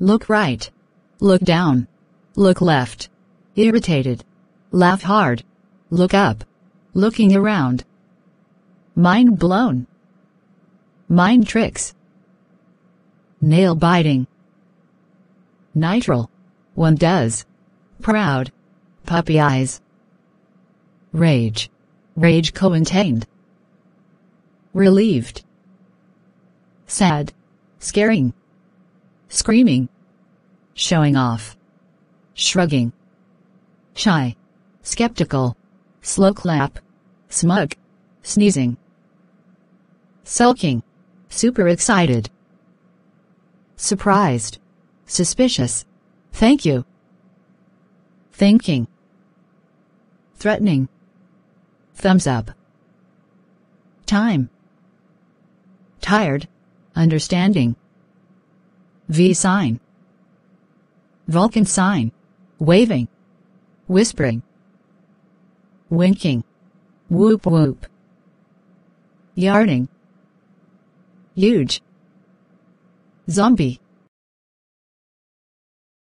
Look right. Look down. Look left. Irritated. Laugh hard. Look up. Looking around. Mind blown. Mind tricks. Nail biting. Nitrile. One does. Proud. Puppy eyes. Rage. Rage co-contained. Relieved. Sad. Scaring. Screaming. Showing off. Shrugging. Shy. Skeptical. Slow clap. Smug. Sneezing. Sulking. Super excited. Surprised. Suspicious. Thank you. Thinking. Threatening. Thumbs up. Time. Tired. Understanding. V sign. Vulcan sign. Waving. Whispering. Winking. Whoop whoop. Yarding. Huge. Zombie.